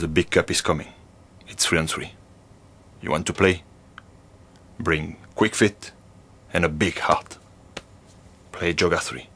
The big cup is coming. It's 3 on 3. You want to play? Bring quick fit and a big heart. Play Joga 3.